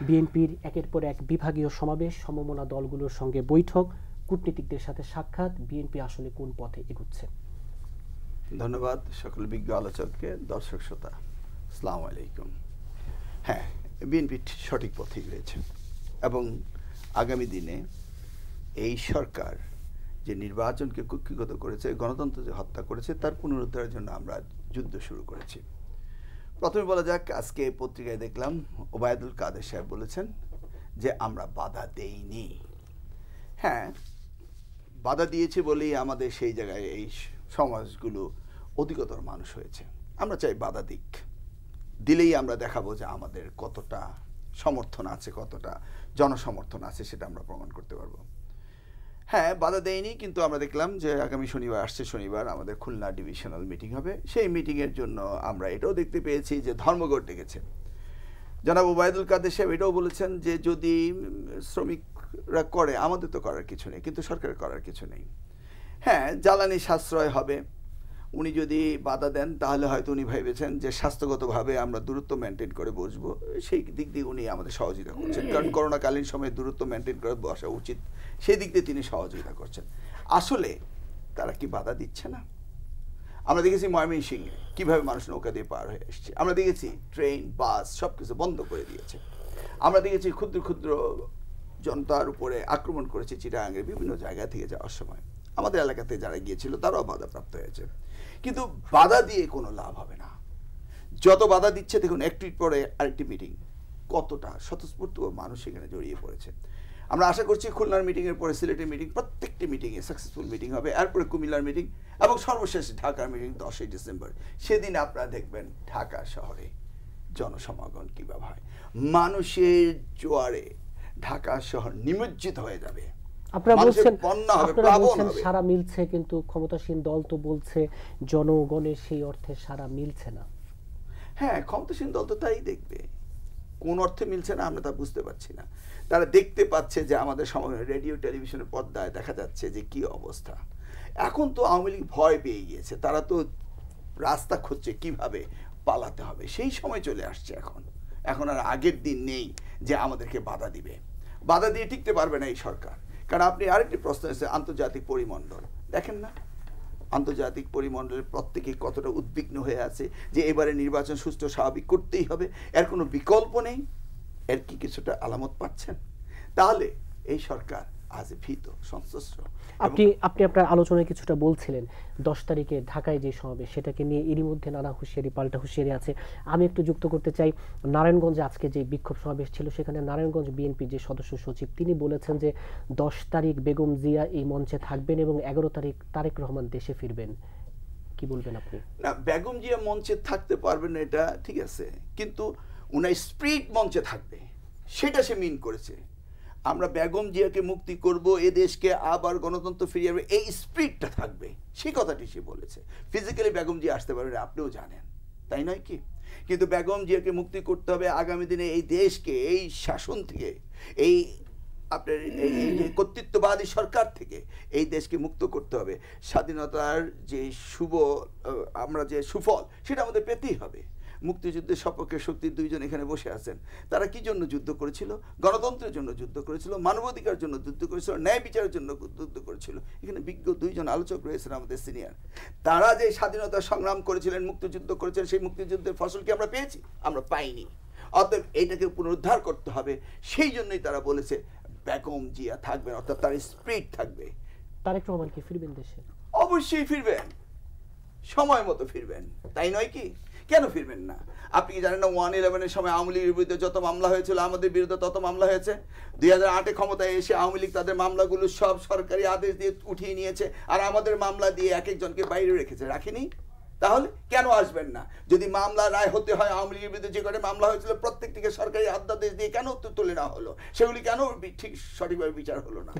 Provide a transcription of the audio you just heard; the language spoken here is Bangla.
বিএনপির একের পর এক বিভাগীয় সমাবেশ, সমমনা দলগুলোর সঙ্গে বৈঠক, কূটনীতিকদের সাথে সাক্ষাৎ, বিএনপি আসলে কোন পথে এগুচ্ছে? ধন্যবাদ সকল বিজ্ঞ আলোচককে, দর্শক শ্রোতা। আসসালাম আলাইকুম। হ্যাঁ বিএনপি সঠিক পথেই রয়েছে এবং আগামী দিনে এই সরকার যে নির্বাচনকে কুক্ষিগত করেছে, গণতন্ত্র যে হত্যা করেছে, তার পুনরুদ্ধারের জন্য আমরা যুদ্ধ শুরু করেছি। প্রথমে বলা যাক, আজকে পত্রিকায় দেখলাম ওবায়দুল কাদের সাহেব বলেছেন যে, আমরা বাধা দেইনি। হ্যাঁ বাধা দিয়েছে বলেই আমাদের সেই জায়গায় এই সমাজগুলো অধিকতর মানুষ হয়েছে। আমরা চাই বাধা দিক। দিলেই আমরা দেখাবো যে আমাদের কতটা সমর্থন আছে, কতটা জনসমর্থন আছে, সেটা আমরা প্রমাণ করতে পারব। হ্যাঁ বাধা দেয়নি, কিন্তু আমরা দেখলাম যে আগামী শনিবার, আসছে শনিবার, আমাদের খুলনা ডিভিশনাল মিটিং হবে। সেই মিটিংয়ের জন্য আমরা এটাও দেখতে পেয়েছি যে ধর্মঘট ডেকেছে। জনাব ওবায়দুল কাদের সাহেব এটাও বলেছেন যে যদি শ্রমিকরা করে, আমাদের তো করার কিছু নেই, কিন্তু সরকারের করার কিছু নেই। হ্যাঁ জ্বালানি সাশ্রয় হবে উনি যদি বাধা দেন তাহলে হয়তো উনি ভেবেছেন যে স্বাস্থ্যগতভাবে আমরা দূরত্ব মেনটেন করে বসবো। সেই দিক দিয়ে উনি আমাদের সহযোগিতা করছেন। কারণ করোনাকালীন সময়ে দূরত্ব মেনটেন করে বসা উচিত। সেই দিক দিয়ে তিনি সহযোগিতা করছেন। আসলে তারা কি বাধা দিচ্ছে না? আমরা দেখেছি ময়মনসিংহে কীভাবে মানুষ নৌকা দিয়ে পার হয়ে এসছে। আমরা দেখেছি ট্রেন বাস সব কিছু বন্ধ করে দিয়েছে। আমরা দেখেছি ক্ষুদ্র ক্ষুদ্র জনতার উপরে আক্রমণ করেছে চিটাগাঙ্গের বিভিন্ন জায়গা থেকে যাওয়ার সময়। আমাদের এলাকাতে যারা গিয়েছিল, তারাও বাধাপ্রাপ্ত হয়েছে। কিন্তু বাধা দিয়ে কোনো লাভ হবে না। যত বাধা দিচ্ছে, দেখুন একটি পরে আরেকটি মিটিং কতটা স্বতঃস্ফূর্ত মানুষ এখানে জড়িয়ে পড়েছে। আমরা আশা করছি খুলনার মিটিংয়ের পরে সিলেটের মিটিং প্রত্যেকটি মিটিংয়ে সাকসেসফুল মিটিং হবে। এরপরে কুমিল্লার মিটিং এবং সর্বশেষ ঢাকার মিটিং দশই ডিসেম্বর। সেদিন আপনারা দেখবেন ঢাকা শহরে জনসমাগম কীভাবে হয়। মানুষের জোয়ারে ঢাকা শহর নিমজ্জিত হয়ে যাবে। আপনারা বলছেন আপনারা বলছেন। সারা মিলছে কিন্তু ক্ষমতাসীন দল তো বলছে জনগণের সেই অর্থে সারা মিলছে না। হ্যাঁ ক্ষমতাসীন দল তো তাই দেখবে। কোন অর্থে মিলছে না আমরা তা বুঝতে পারছি না। তারা দেখতে পাচ্ছে যে আমাদের রেডিও টেলিভিশনের পর্দায় দেখা যাচ্ছে যে কি অবস্থা। এখন তো আওয়ামী লীগ ভয় পেয়ে গিয়েছে। তারা তো রাস্তা খুঁজছে কীভাবে পালাতে হবে। সেই সময় চলে আসছে এখন। এখন আর আগের দিন নেই যে আমাদেরকে বাধা দিবে। বাধা দিয়ে টিকতে পারবে না এই সরকার। কারণ আপনি আরেকটি প্রশ্ন এসেছে আন্তর্জাতিক পরিমণ্ডল। দেখেন না? আন্তর্জাতিক পরিমণ্ডলের প্রত্যেকে কতটা উদ্বিগ্ন হয়ে আছে যে এবারে নির্বাচন সুস্থ স্বাভাবিক করতেই হবে। এর কোনো বিকল্প নেই। এর কি কিছুটা আলামত পাচ্ছেন? তাহলে এই সরকার আজ ভীত আপনি আপনি আপনার আলোচনায় কিছুটা বলছিলেন দশ তারিখে ঢাকায় যে সমাবেশ সেটাকে নিয়ে এরই মধ্যে নানা হুঁশিয়ারি পাল্টা হুঁশিয়ারি আছে। আমি একটু যুক্ত করতে চাই নারায়ণগঞ্জে আজকে যে বিক্ষোভ সমাবেশ ছিল সেখানে নারায়ণগঞ্জ বিএনপি যে সদস্য সচিব তিনি বলেছেন যে দশ তারিখ বেগম জিয়া এই মঞ্চে থাকবেন এবং এগারো তারিখ তারেক রহমান দেশে ফিরবেন। কি বলবেন আপনি? না বেগম জিয়া মঞ্চে থাকতে পারবেন এটা ঠিক আছে। কিন্তু উনার স্প্রিট মঞ্চে থাকবে সেটা সে মিন করেছে। আমরা বেগম জিয়াকে মুক্তি করব, এ দেশকে আবার গণতন্ত্র ফিরিয়ে আনবে, এই স্প্রিটটা থাকবে। সেই কথাটি সে বলেছে। ফিজিক্যালি বেগম জিয়া আসতে পারবে আপনিও জানেন। তাই নয় কি? কিন্তু বেগম জিয়াকে মুক্তি করতে হবে আগামী দিনে এই দেশকে, এই শাসন থেকে, এই আপনার এই এই যে কর্তৃত্ববাদী সরকার থেকে এই দেশকে মুক্ত করতে হবে। স্বাধীনতার যে শুভ আমরা যে সুফল, সেটা আমাদের পেতেই হবে। মুক্তিযুদ্ধের সপক্ষে শক্তি দুইজন এখানে বসে আছেন। তারা কি জন্য যুদ্ধ করেছিল? গণতন্ত্রের জন্য যুদ্ধ করেছিল মানবাধিকার জন্য যুদ্ধ করেছিল ন্যায় বিচারের জন্য যুদ্ধ করেছিল। এখানে বিজ্ঞ দুইজন আলোচক রয়েছেন আমাদের সিনিয়র। তারা যে স্বাধীনতা সংগ্রাম করেছিলেন মুক্তিযুদ্ধ করেছিলেন সেই মুক্তিযুদ্ধের ফসল কি আমরা পেয়েছি? আমরা পাইনি। অতএব এইটাকে পুনরুদ্ধার করতে হবে। সেই জন্যই তারা বলেছে বেগম জিয়া থাকবেন অর্থাৎ তার স্পিরিট থাকবে। তারেক রহমান কি ফিরবেন দেশে? অবশ্যই ফিরবেন। সময় মতো ফিরবেন। তাই নয় কি? কেন ফিরবেন না? আপনি কি জানেন না ওয়ান ইলেভেনের সময় আওয়ামী লীগের বিরুদ্ধে যত মামলা হয়েছিল, আমাদের বিরুদ্ধে তত মামলা হয়েছে? দুই হাজার আটে ক্ষমতায় এসে আওয়ামী লীগ তাদের মামলাগুলো সব সরকারি আদেশ দিয়ে উঠিয়ে নিয়েছে আর আমাদের মামলা দিয়ে এক একজনকে বাইরে রেখেছে। রাখিনি? তাহলে কেন আসবেন না? যদি মামলা রায় হতে হয়, আওয়ামী লীগের বিরুদ্ধে যে কটা মামলা হয়েছিল, প্রত্যেকটিকে সরকারি আধ্যাদেশ দিয়ে কেন তুলে না হলো? সেগুলি কেন ঠিক সঠিকভাবে বিচার হলো না?